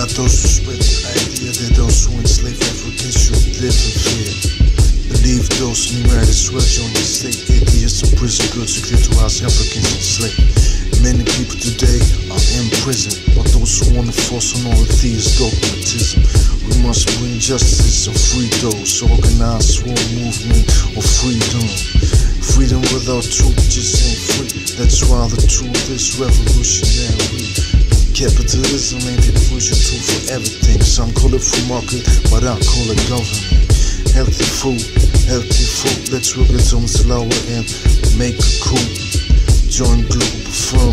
Now those who spread the idea that those who enslave Africans should live in fear. Believe those in right on the state. Idiots and prison goods utilize Africans enslaved. Many people today are in prison, but those who want to force on all these dogmatism. We must bring justice and free those, organize for movement of freedom. Freedom without truth just ain't free. That's why the truth is revolutionary. Capitalism ain't the crucial tool for everything. Some call it free market, but I call it government. Healthy food, healthy food. Let's work it on slower and make a coup. Join Globalfirm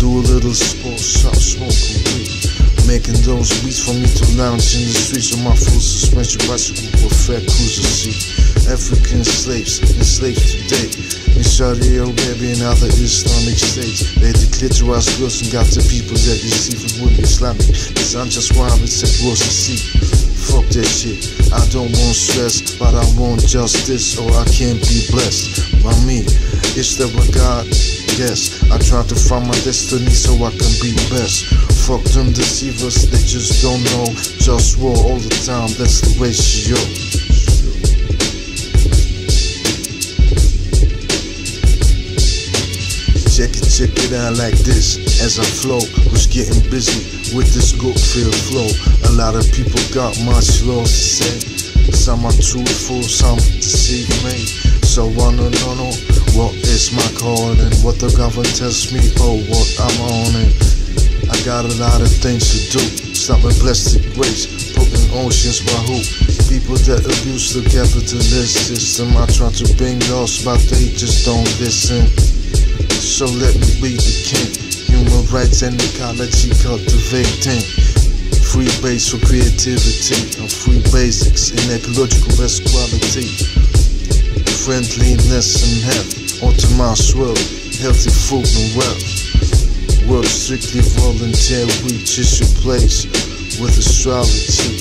do a little sports, stop smoking weed. Making those beats for me to lounge in the streets on my full suspension bicycle with fat cruiser seat. African slaves enslaved today in Saudi Arabia and other Islamic states. They us girls and got the people that it with Islamic. Cause I'm just wild and set rules to see. Fuck that shit. I don't want stress, but I want justice or I can't be blessed by me. it's the God? Yes, I try to find my destiny so I can be best. Fuck them deceivers, they just don't know. Just war all the time, that's the ratio. Check it, check it out like this as I flow. Was getting busy with this good feel flow. A lot of people got much love to say. Some are truthful, some deceive me. So I don't know what is my calling, what the government tells me, oh what I'm on it. I got a lot of things to do. Stopping plastic waste, poking oceans by who? People that abuse the capitalist system. I try to bring laws, but they just don't listen. So let me be the king. Human rights and ecology cultivating. Free base for creativity and free basics in ecological best quality. Friendliness and health, optimized world, healthy food and wealth. Work strictly voluntary, just your place with astrology.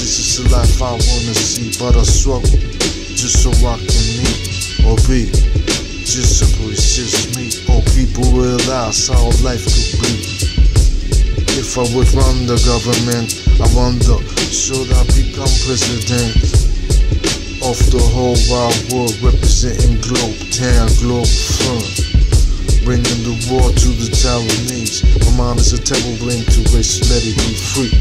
This is the life I wanna see, but I struggle just so I can eat or be. Just simply just me, or people realize how life could be. If I would run the government, I wonder, should I become president of the whole wide world, representing Globe Town, Globe Firm? Bringing the war to the Taiwanese. My mind is a temple blink to race, let it be free.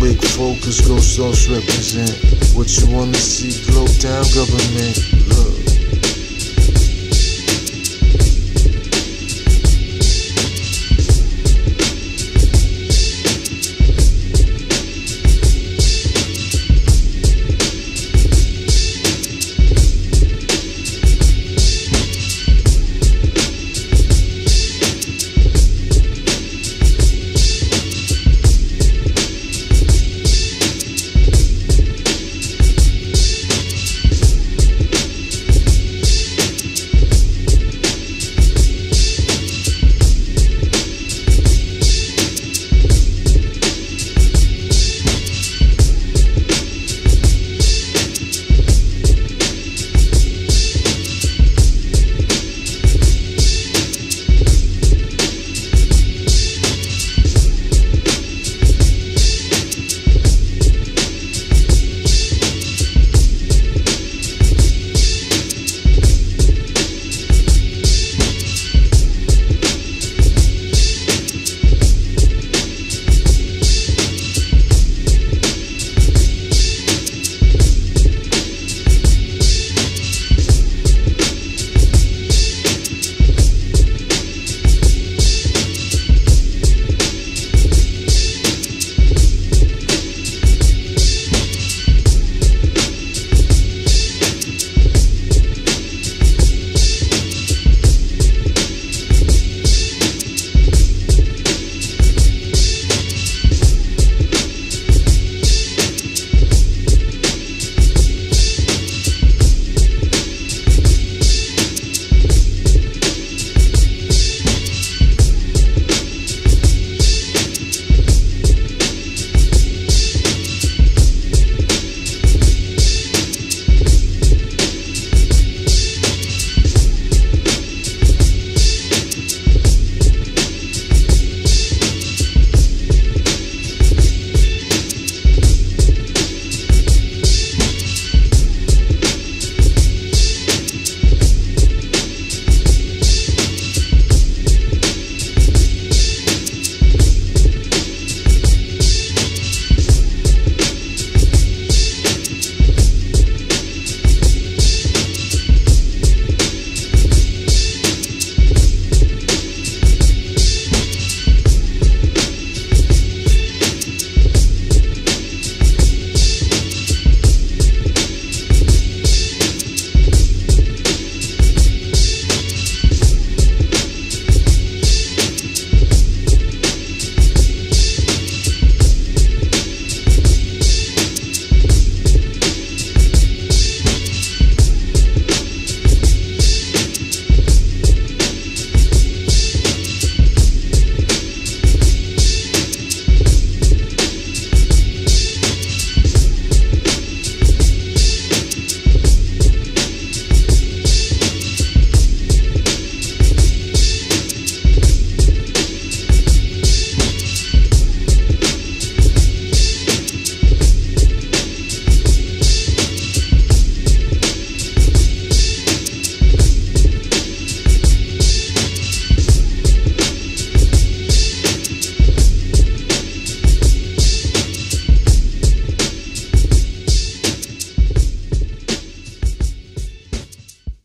Big focus, ghost stars represent what you wanna see. Globe Town government.